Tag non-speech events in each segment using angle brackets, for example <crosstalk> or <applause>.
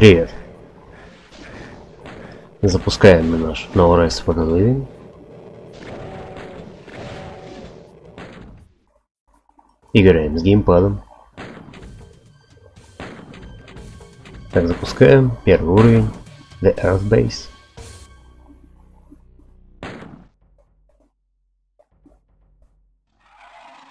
Привет. Запускаем мы наш No for the Living. Играем с геймпадом. Так, запускаем первый уровень. The Earth Base.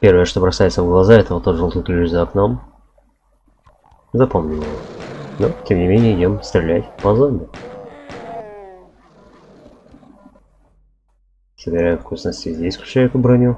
Первое, что бросается в глаза, это вот тот желтый ключ за окном. Запомним его. Но, тем не менее, идем стрелять по зомби. Собираем вкусности здесь, включая эту броню.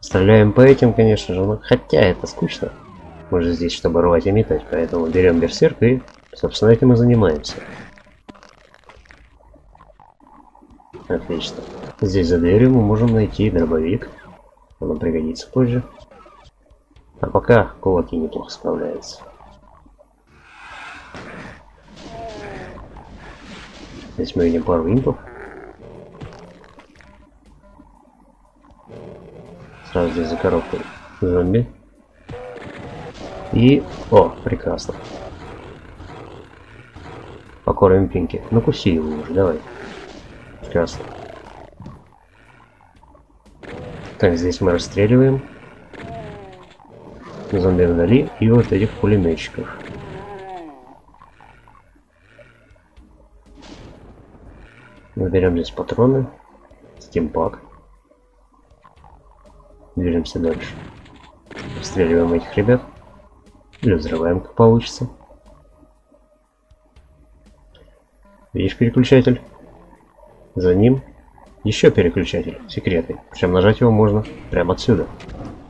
Стреляем по этим, конечно же, но хотя это скучно. Мы же здесь, чтобы рвать и метать, поэтому берем берсерк и, собственно, этим и занимаемся. Отлично. Здесь за дверью мы можем найти дробовик. Он нам пригодится позже. А пока кулаки неплохо справляются. Здесь мы видим пару импов. Сразу здесь за коробкой зомби. И... О, прекрасно. Покормим Пинки. Ну куси его уже, давай. Прекрасно. Так, здесь мы расстреливаем. Зомби вдали и вот этих пулеметчиков. Наберем здесь патроны. Стимпак. Движемся дальше. Стреливаем этих ребят. Или взрываем, как получится. Видишь переключатель? За ним еще переключатель, секретный. Причем нажать его можно прямо отсюда.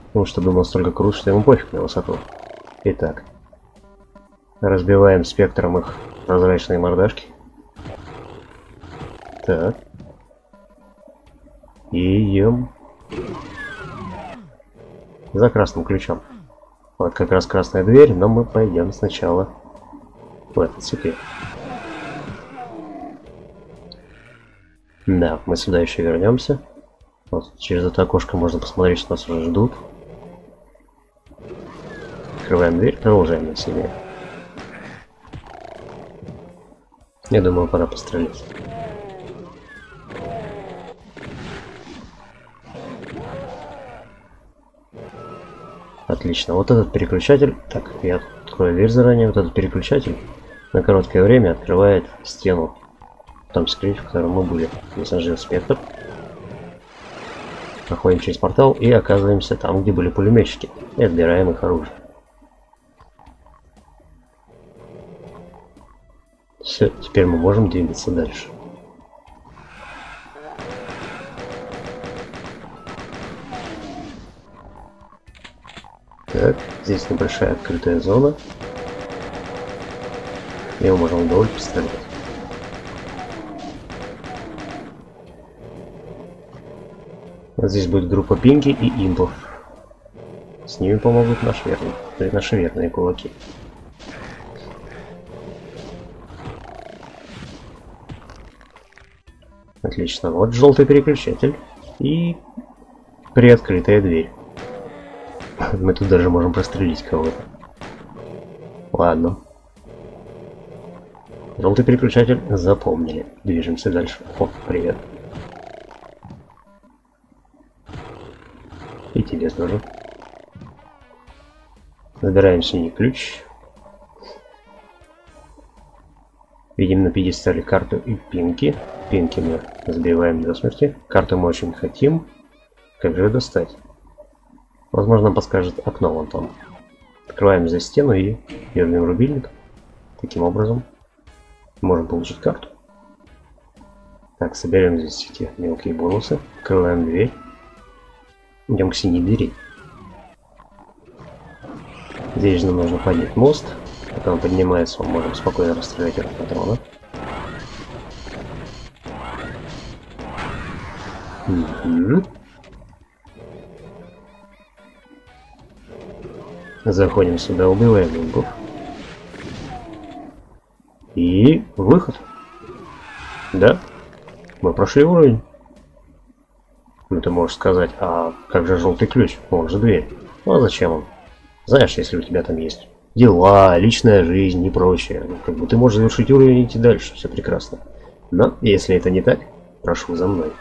Потому что был настолько крут, что ему пофиг на высоту. Итак. Разбиваем спектром их прозрачные мордашки. Так. И идем за красным ключом. Вот как раз красная дверь, но мы пойдем сначала в этот секрет. Да, мы сюда еще вернемся. Вот через это окошко можно посмотреть, что нас уже ждут. Открываем дверь, продолжаем себе. Я думаю, пора пострелять. Отлично. Вот этот переключатель... Так, я открою дверь заранее. Вот этот переключатель на короткое время открывает стену. Том секрете, в котором мы были. Мессенджер спектр. Проходим через портал и оказываемся там, где были пулеметчики. И отбираем их оружие. Все, теперь мы можем двигаться дальше. Так, здесь небольшая открытая зона. Мы можем вдоль пострелять. Вот здесь будет группа пинги и импов. С ними помогут наши верные, наши верные кулаки. Отлично, вот желтый переключатель и приоткрытая дверь. <laughs> Мы тут даже можем прострелить кого-то. Ладно. Желтый переключатель запомнили. Движемся дальше. О, привет. И тебе тоже. Забираем синий ключ. Видим на пьедестале карту и пинки. Пинки мы сбиваем до смерти. Карту мы очень хотим. Как же достать? Возможно, подскажет окно вон там. Открываем здесь стену и дергаем рубильник. Таким образом можем получить карту. Так, соберем здесь эти мелкие бонусы. Открываем дверь. Идем к синей двери. Здесь же нам нужно поднять мост. Пока он поднимается, мы можем спокойно расстрелять от патрона. Угу. Заходим сюда, убиваем лингов. И выход. Да, мы прошли уровень. Ну ты можешь сказать, а как же желтый ключ? Он же дверь. Ну а зачем он? Знаешь, если у тебя там есть дела, личная жизнь и прочее. Ну, как бы ты можешь завершить уровень и идти дальше, все прекрасно. Но, если это не так, прошу за мной.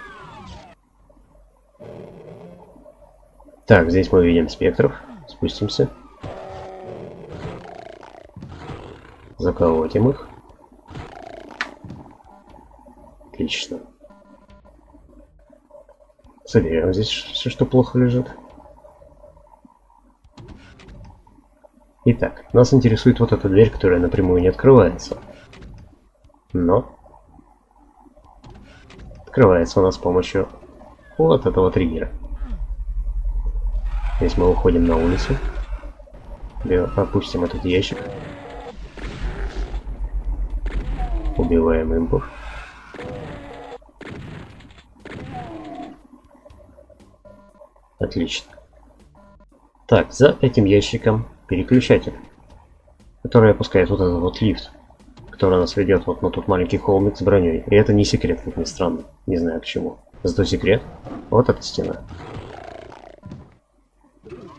Так, здесь мы видим спектров. Спустимся. Заколотим их. Отлично. Соберем здесь все, что плохо лежит. Итак, нас интересует вот эта дверь, которая напрямую не открывается. Но открывается у нас с помощью вот этого триггера. Здесь мы уходим на улицу. Опустим этот ящик. Убиваем импов. Отлично. Так, за этим ящиком переключатель, который опускает вот этот вот лифт, который нас ведет вот на тот маленький холмик с броней. И это не секрет, как ни странно. Не знаю к чему. Зато секрет. Вот эта стена.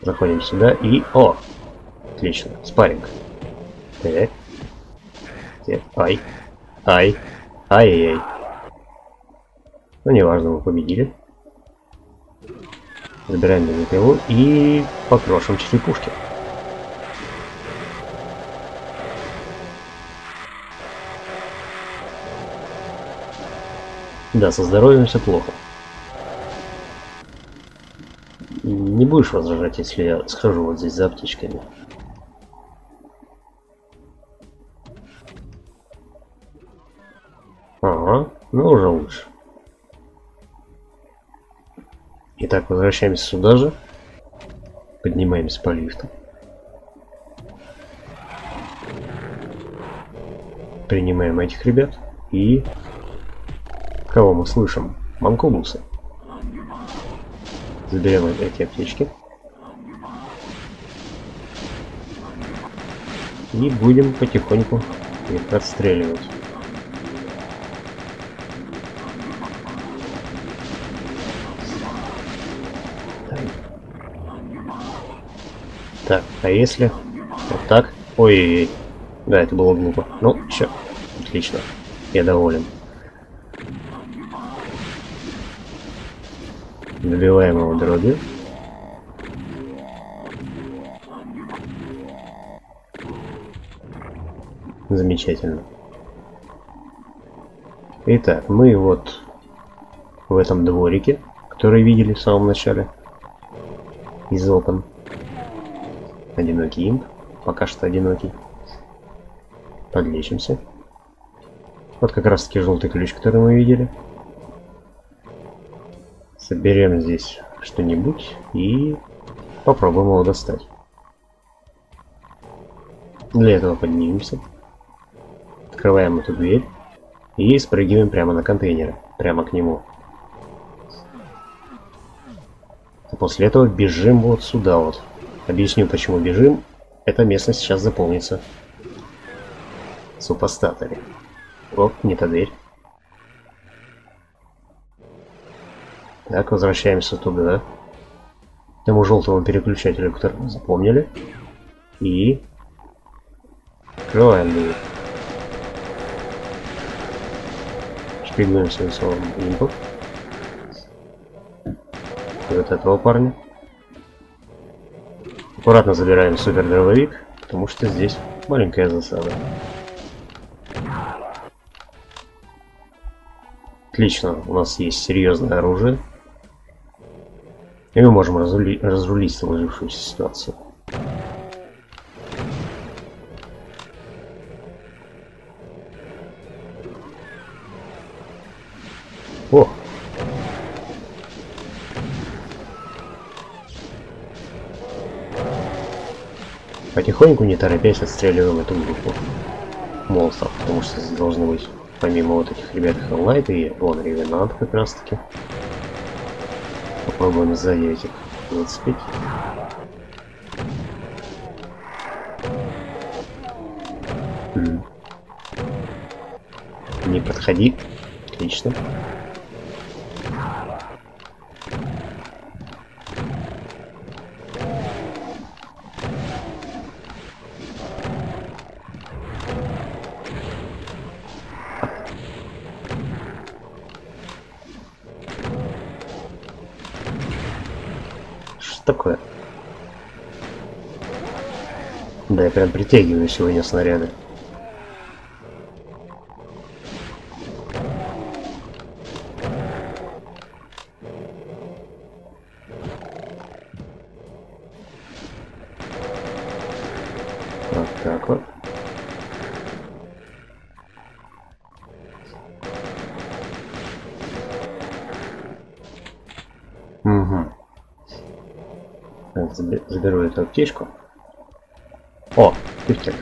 Заходим сюда и... О! Отлично. Спарринг. Так. Ай. Ай. Ай-яй-яй. Ну, неважно, мы победили. Забираем его и покрошим черепушки. Да, со здоровьем все плохо. Не будешь возражать, если я схожу вот здесь за аптечками? Ага, ну уже лучше. Итак, возвращаемся сюда же. Поднимаемся по лифту. Принимаем этих ребят и Кого мы слышим? Манкубусы. Заберем эти аптечки. И будем потихоньку их отстреливать. Так, а если вот так? Ой-ой-ой. Да, это было глупо. Ну, все. Отлично. Я доволен. Добиваем его дробью. Замечательно. Итак, мы вот в этом дворике, который видели в самом начале из окон. Одинокий имп. Пока что одинокий. Подлечимся. Вот как раз таки желтый ключ, который мы видели. Соберем здесь что-нибудь и попробуем его достать. Для этого поднимемся. Открываем эту дверь и спрыгиваем прямо на контейнер, прямо к нему. А после этого бежим вот сюда вот. Объясню, почему бежим. Эта местность сейчас заполнится супостатами. Оп, не та дверь. Так, возвращаемся туда. К тому желтому переключателю, который мы запомнили. И... Открываем дверь. Шпигнуем сенсором импов. Вот этого парня. Аккуратно забираем супер дробовик, потому что здесь маленькая засада. Отлично, у нас есть серьезное оружие. И мы можем разрули, разрулить сложившуюся ситуацию. О! Потихоньку, не торопясь, отстреливаем эту группу монстров, потому что здесь должны быть, помимо вот этих ребят Helllight и вон Ревенант как раз таки. Попробуем сзади этих зацепить. Не подходи. Отлично. Такое? Да, я прям притягиваю сегодня снаряды. Вот так вот. Угу. Так, заберу эту аптечку. О, тюфтик.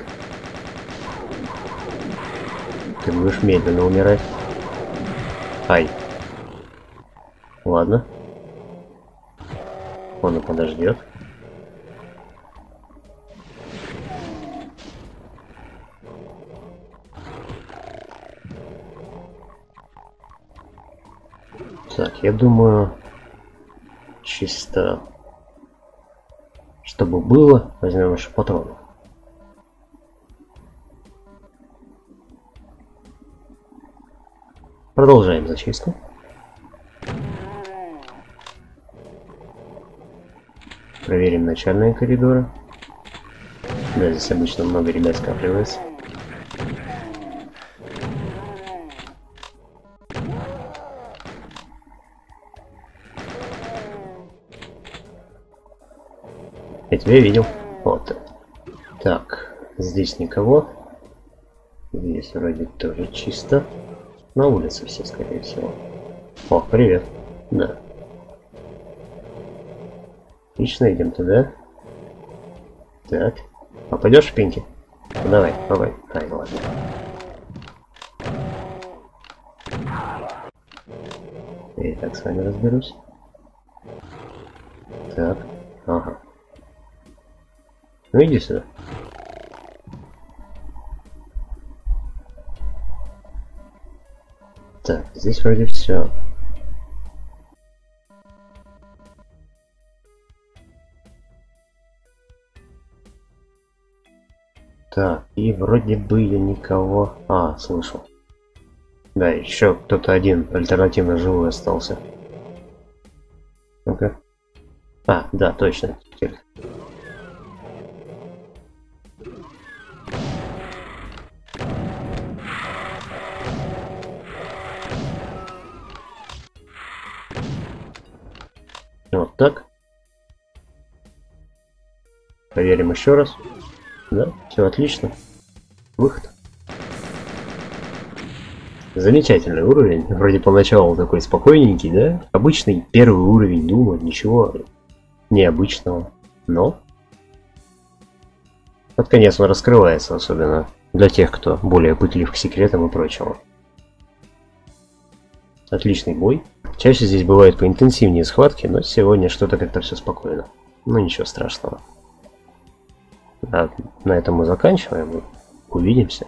Ты будешь медленно умирать. Ай. Ладно. Он и подождет. Так, я думаю, чисто, чтобы было, возьмем еще патроны. Продолжаем зачистку. Проверим начальные коридоры. Да, здесь обычно много ребят скапливается. Тебя видел. Вот. Так, здесь никого. Здесь вроде тоже чисто. На улице все, скорее всего. О, привет. Да. Отлично, идем туда. Так. А пойдешь в пинки? Давай, давай. Ай, ладно. Я и так с вами разберусь. Так. Ага. Ну иди сюда. Так, здесь вроде все. Так, и вроде бы я никого... А, слышал. Да, еще кто-то один альтернативно живой остался. Ну-ка. А, да, точно. Так. Проверим еще раз. Да, все отлично. Выход. Замечательный уровень. Вроде поначалу такой спокойненький, да? Обычный первый уровень Дума, ничего необычного. Но под конец он раскрывается, особенно для тех, кто более пытлив к секретам и прочему. Отличный бой. Чаще здесь бывают поинтенсивнее схватки, но сегодня что-то как-то все спокойно. Ну ничего страшного. А на этом мы заканчиваем. Увидимся.